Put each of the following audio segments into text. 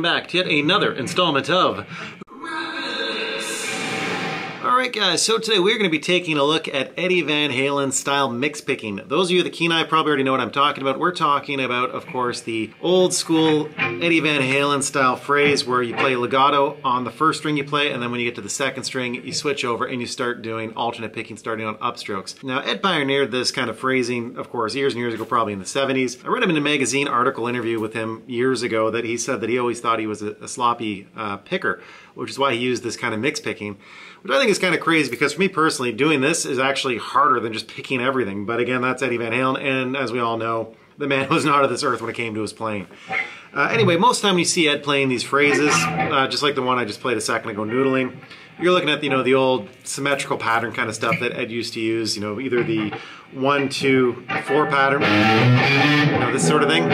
welcome back to yet another installment of Alright guys, so today we're going to be taking a look at Eddie Van Halen style mix picking. Those of you the keen eye probably already know what I'm talking about. We're talking about, of course, the old school Eddie Van Halen style phrase where you play legato on the first string you play, and then when you get to the second string, you switch over and you start doing alternate picking starting on upstrokes. Now, Ed pioneered this kind of phrasing, of course, years and years ago, probably in the 70s. I read him in a magazine article interview with him years ago that he said that he always thought he was a, a sloppy uh, picker, which is why he used this kind of mix picking which I think is kind of crazy because for me personally, doing this is actually harder than just picking everything. But again, that's Eddie Van Halen, and as we all know, the man was not of this earth when it came to his playing. Uh, anyway, most of the time you see Ed playing these phrases, uh, just like the one I just played a second ago, noodling, you're looking at, you know, the old symmetrical pattern kind of stuff that Ed used to use, you know, either the one, two, four pattern, you know, this sort of thing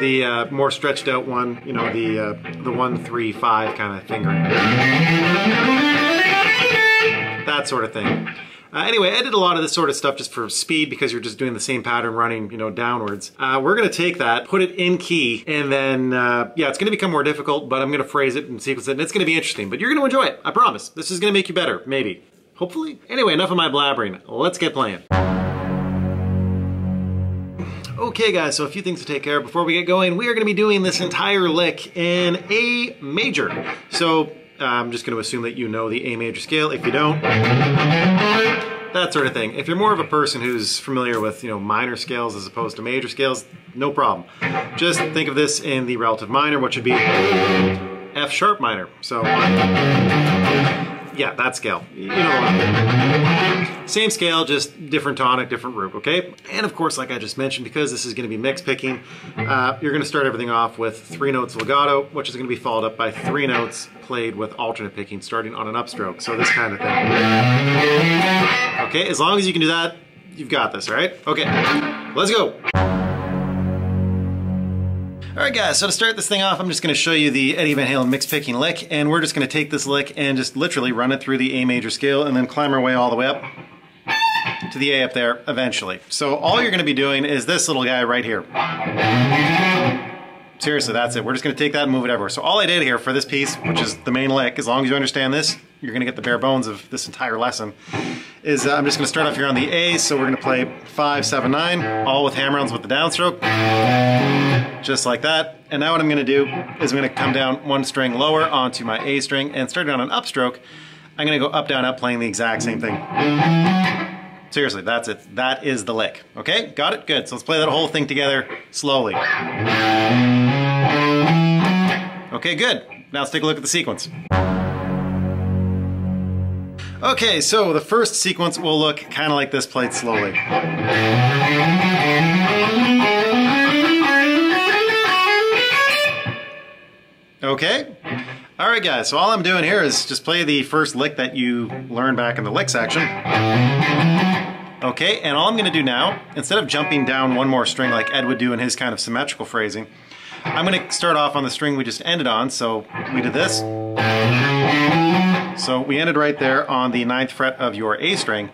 the uh, more stretched out one, you know, the uh, the one three five kind of finger, that sort of thing. Uh, anyway, I did a lot of this sort of stuff just for speed because you're just doing the same pattern running, you know, downwards. Uh, we're gonna take that, put it in key, and then, uh, yeah, it's gonna become more difficult, but I'm gonna phrase it and sequence it, and it's gonna be interesting. But you're gonna enjoy it, I promise. This is gonna make you better, maybe. Hopefully. Anyway, enough of my blabbering. Let's get playing. Okay guys, so a few things to take care of before we get going. We are going to be doing this entire lick in A major. So uh, I'm just going to assume that you know the A major scale. If you don't, that sort of thing. If you're more of a person who's familiar with, you know, minor scales as opposed to major scales, no problem. Just think of this in the relative minor, which would be F sharp minor. So yeah, that scale. You know Same scale, just different tonic, different root, okay? And of course, like I just mentioned, because this is gonna be mix picking, uh, you're gonna start everything off with three notes legato, which is gonna be followed up by three notes played with alternate picking, starting on an upstroke, so this kind of thing. Okay, as long as you can do that, you've got this, right? Okay, let's go. All right guys, so to start this thing off, I'm just gonna show you the Eddie Van Halen mix picking lick, and we're just gonna take this lick and just literally run it through the A major scale and then climb our way all the way up to the A up there eventually. So all you're gonna be doing is this little guy right here. Seriously, that's it. We're just gonna take that and move it everywhere. So all I did here for this piece, which is the main lick, as long as you understand this, you're gonna get the bare bones of this entire lesson, is uh, I'm just gonna start off here on the A, so we're gonna play five, seven, nine, all with hammer-ons with the downstroke just like that. And now what I'm gonna do is I'm gonna come down one string lower onto my A string and starting on an upstroke, I'm gonna go up, down, up, playing the exact same thing. Seriously, that's it. That is the lick. Okay, got it? Good. So let's play that whole thing together slowly. Okay, good. Now let's take a look at the sequence. Okay, so the first sequence will look kind of like this played slowly. Okay? Alright guys, so all I'm doing here is just play the first lick that you learned back in the lick section. Okay, and all I'm gonna do now, instead of jumping down one more string like Ed would do in his kind of symmetrical phrasing, I'm gonna start off on the string we just ended on, so we did this. So we ended right there on the ninth fret of your A string.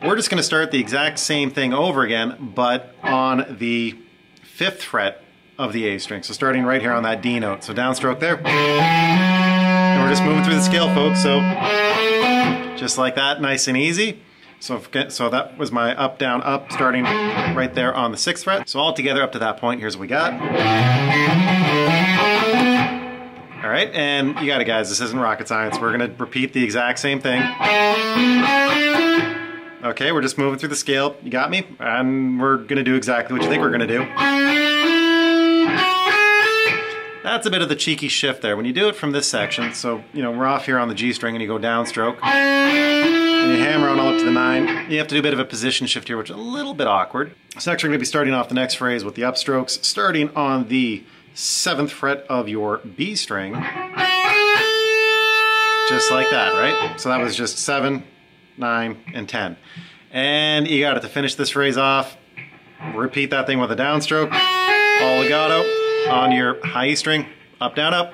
We're just gonna start the exact same thing over again, but on the fifth fret of the A string. So starting right here on that D note. So downstroke there. We're just moving through the scale, folks. So just like that, nice and easy. So, so that was my up, down, up, starting right there on the sixth fret. So all together up to that point, here's what we got. All right, and you got it guys, this isn't rocket science. We're gonna repeat the exact same thing. Okay, we're just moving through the scale, you got me? And we're gonna do exactly what you think we're gonna do. That's a bit of the cheeky shift there. When you do it from this section, so, you know, we're off here on the G string and you go downstroke, and you hammer on all up to the nine, you have to do a bit of a position shift here, which is a little bit awkward. So next we're gonna be starting off the next phrase with the upstrokes, starting on the seventh fret of your B string. Just like that, right? So that was just seven, nine, and 10. And you got it to finish this phrase off. Repeat that thing with a downstroke, all on your high E string, up, down, up.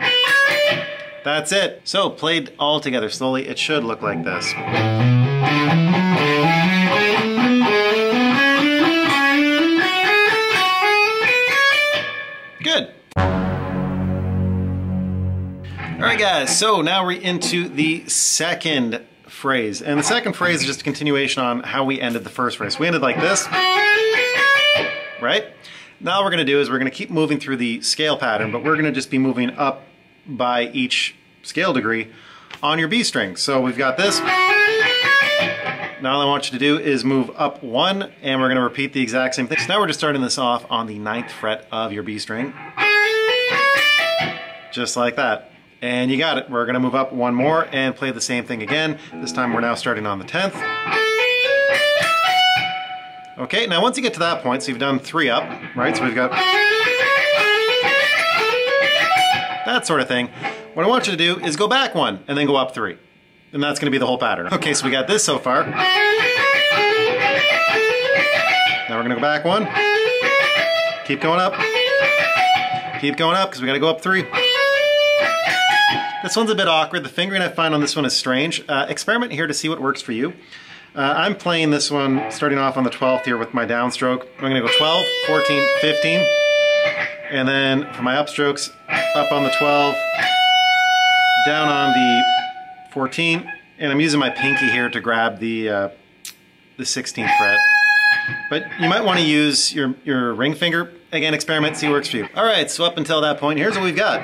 That's it. So played all together slowly, it should look like this. Good. All right guys, so now we're into the second phrase. And the second phrase is just a continuation on how we ended the first phrase. We ended like this, right? Now we're gonna do is we're gonna keep moving through the scale pattern, but we're gonna just be moving up by each scale degree on your B string. So we've got this. Now all I want you to do is move up one, and we're gonna repeat the exact same thing. So now we're just starting this off on the ninth fret of your B string. Just like that. And you got it. We're gonna move up one more and play the same thing again. This time we're now starting on the 10th. Okay, now once you get to that point, so you've done three up, right? So we've got that sort of thing. What I want you to do is go back one and then go up three. And that's gonna be the whole pattern. Okay, so we got this so far. Now we're gonna go back one. Keep going up. Keep going up, because we gotta go up three. This one's a bit awkward. The fingering I find on this one is strange. Uh, experiment here to see what works for you. Uh, I'm playing this one starting off on the 12th here with my downstroke. I'm gonna go 12, 14, 15. And then for my upstrokes, up on the 12, down on the 14. And I'm using my pinky here to grab the, uh, the 16th fret. But you might want to use your, your ring finger. Again, experiment, see what works for you. All right, so up until that point, here's what we've got.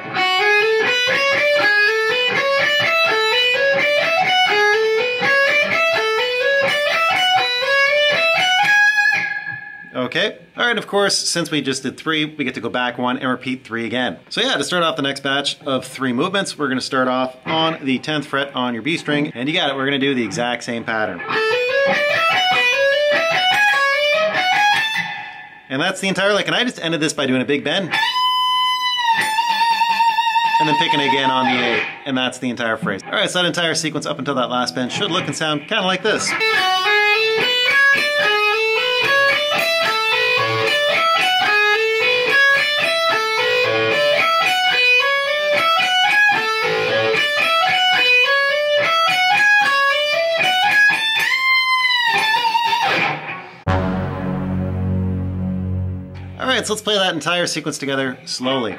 Okay, all right, of course, since we just did three, we get to go back one and repeat three again. So yeah, to start off the next batch of three movements, we're gonna start off on the 10th fret on your B string, and you got it, we're gonna do the exact same pattern. And that's the entire lick, and I just ended this by doing a big bend. And then picking again on the eight, and that's the entire phrase. All right, so that entire sequence up until that last bend should look and sound kind of like this. Let's play that entire sequence together slowly.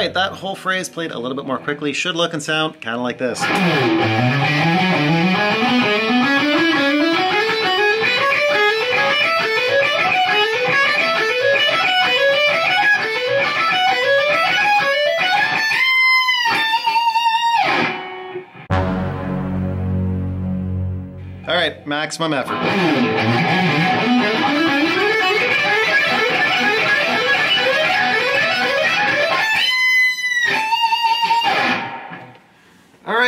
Right, that whole phrase played a little bit more quickly should look and sound kind of like this. All right, maximum effort.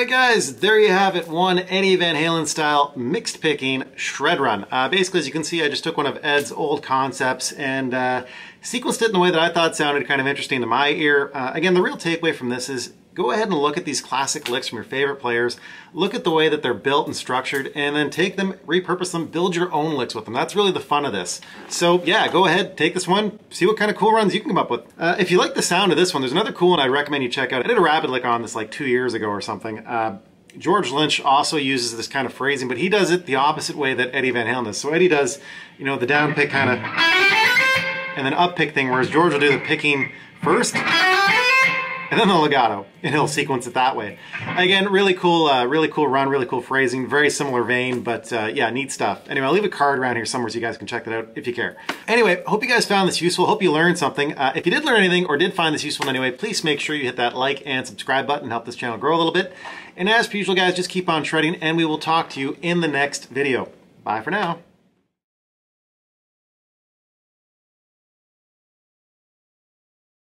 Right, guys, there you have it. One Eddie Van Halen style mixed picking shred run. Uh, basically, as you can see, I just took one of Ed's old concepts and uh, sequenced it in the way that I thought sounded kind of interesting to my ear. Uh, again, the real takeaway from this is go ahead and look at these classic licks from your favorite players. Look at the way that they're built and structured and then take them, repurpose them, build your own licks with them. That's really the fun of this. So yeah, go ahead, take this one, see what kind of cool runs you can come up with. Uh, if you like the sound of this one, there's another cool one I recommend you check out. I did a rapid lick on this like two years ago or something. Uh, George Lynch also uses this kind of phrasing, but he does it the opposite way that Eddie Van Halen does. So Eddie does, you know, the down pick kind of, and then up pick thing, whereas George will do the picking first, and then the legato, and he'll sequence it that way. Again, really cool, uh, really cool run, really cool phrasing, very similar vein, but uh, yeah, neat stuff. Anyway, I'll leave a card around here somewhere so you guys can check that out if you care. Anyway, hope you guys found this useful. Hope you learned something. Uh, if you did learn anything or did find this useful anyway, please make sure you hit that like and subscribe button, help this channel grow a little bit. And as per usual, guys, just keep on shredding, and we will talk to you in the next video. Bye for now.